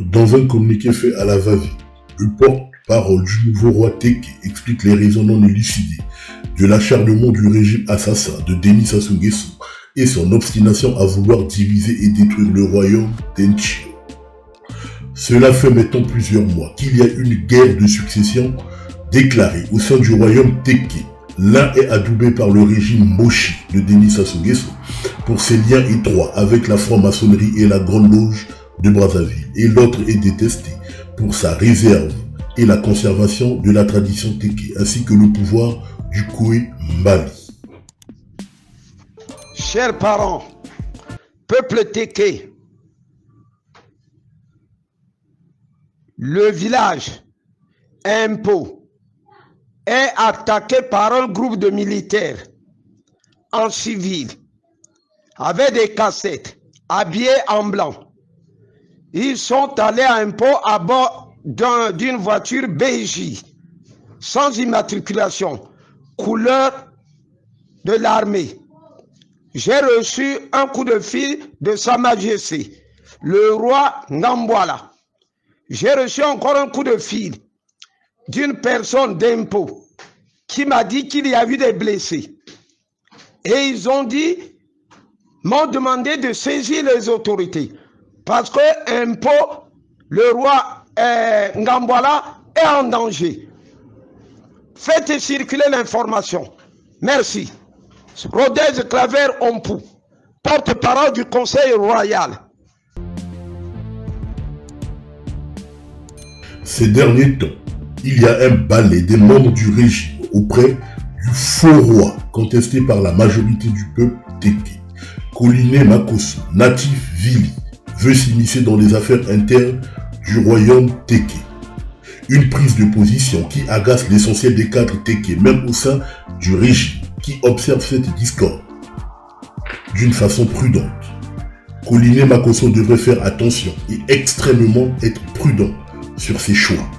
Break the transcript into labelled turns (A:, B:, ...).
A: Dans un communiqué fait à la va-vite, le porte-parole du nouveau roi Teke explique les raisons non élucidées de l'acharnement du régime assassin de Denis Sassou et son obstination à vouloir diviser et détruire le royaume d'Enchio. Cela fait maintenant plusieurs mois qu'il y a une guerre de succession déclarée au sein du royaume Teke. L'un est adoubé par le régime Moshi de Denis Sassou pour ses liens étroits avec la franc-maçonnerie et la Grande Loge de Brazzaville et l'autre est détesté pour sa réserve et la conservation de la tradition Teke ainsi que le pouvoir du Koué Mali.
B: Chers parents, peuple Teke, le village Impo est attaqué par un groupe de militaires en civil avec des cassettes habillés en blanc. Ils sont allés à Impo à bord d'une voiture BJ sans immatriculation, couleur de l'armée. J'ai reçu un coup de fil de Sa Majesté, le roi Nambwala. J'ai reçu encore un coup de fil d'une personne d'impôt qui m'a dit qu'il y a eu des blessés. Et ils ont dit, m'ont demandé de saisir les autorités. Parce que impôt, le roi euh, est en danger. Faites circuler l'information. Merci. Rodez Claver Ompou, porte-parole du Conseil royal.
A: Ces derniers temps, il y a un balai des membres du régime auprès du faux roi contesté par la majorité du peuple Teke. Koliné Makoso, natif Vili, veut s'immiscer dans les affaires internes du royaume Teke. Une prise de position qui agace l'essentiel des cadres Teke, même au sein du régime, qui observe cette discorde d'une façon prudente. Koliné Makoso devrait faire attention et extrêmement être prudent sur ses choix.